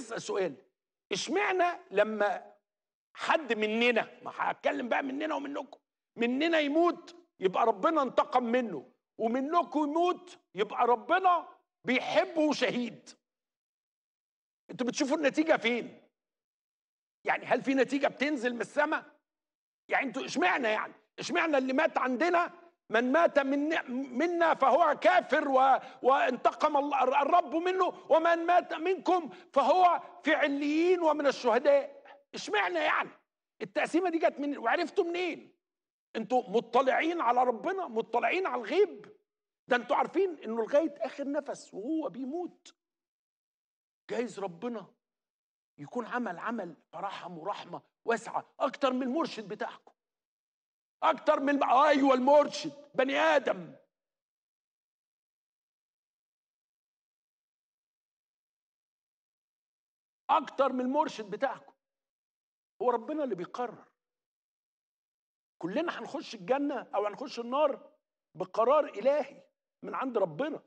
اسال سؤال. اشمعنى لما حد مننا ما هتكلم بقى مننا ومنكم مننا يموت يبقى ربنا انتقم منه ومنكم يموت يبقى ربنا بيحبه شهيد. أنتوا بتشوفوا النتيجة فين؟ يعني هل في نتيجة بتنزل من السماء؟ يعني أنتوا اشمعنى يعني؟ اشمعنى اللي مات عندنا من مات من منا فهو كافر و... وانتقم الرب منه ومن مات منكم فهو في عليين ومن الشهداء. اشمعنى يعني؟ التقسيمة دي جت من وعرفتوا منين؟ أنتوا مطلعين على ربنا مطلعين على الغيب. ده أنتوا عارفين انه لغاية آخر نفس وهو بيموت. جايز ربنا يكون عمل عمل فرحم ورحمه واسعة أكتر من المرشد بتاعكم. أكتر من أيوه المرشد بني آدم. أكتر من المرشد بتاعكم. هو ربنا اللي بيقرر. كلنا هنخش الجنة أو هنخش النار بقرار إلهي من عند ربنا.